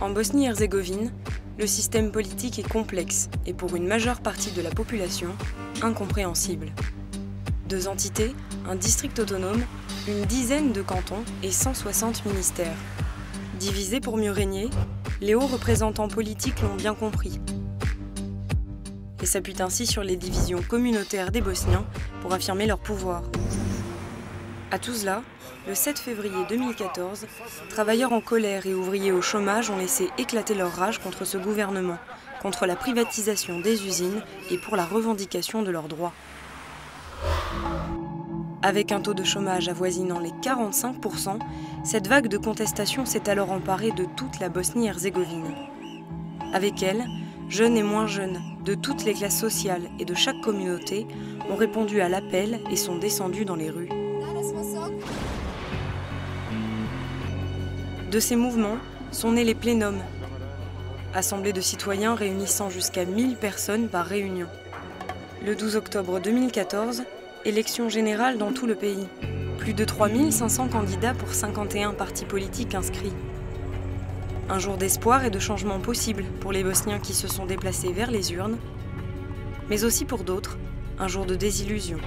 En Bosnie-Herzégovine, le système politique est complexe et pour une majeure partie de la population, incompréhensible. Deux entités, un district autonome, une dizaine de cantons et 160 ministères. Divisés pour mieux régner, les hauts représentants politiques l'ont bien compris et s'appuient ainsi sur les divisions communautaires des Bosniens pour affirmer leur pouvoir. À Tuzla, le 7 février 2014, travailleurs en colère et ouvriers au chômage ont laissé éclater leur rage contre ce gouvernement, contre la privatisation des usines et pour la revendication de leurs droits. Avec un taux de chômage avoisinant les 45%, cette vague de contestation s'est alors emparée de toute la Bosnie-Herzégovine. Avec elle, jeunes et moins jeunes, de toutes les classes sociales et de chaque communauté, ont répondu à l'appel et sont descendus dans les rues. De ces mouvements sont nés les plénums, assemblées de citoyens réunissant jusqu'à 1000 personnes par réunion. Le 12 octobre 2014, élection générale dans tout le pays. Plus de 3500 candidats pour 51 partis politiques inscrits. Un jour d'espoir et de changement possible pour les Bosniens qui se sont déplacés vers les urnes, mais aussi pour d'autres, un jour de désillusion.